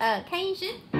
呃开医师。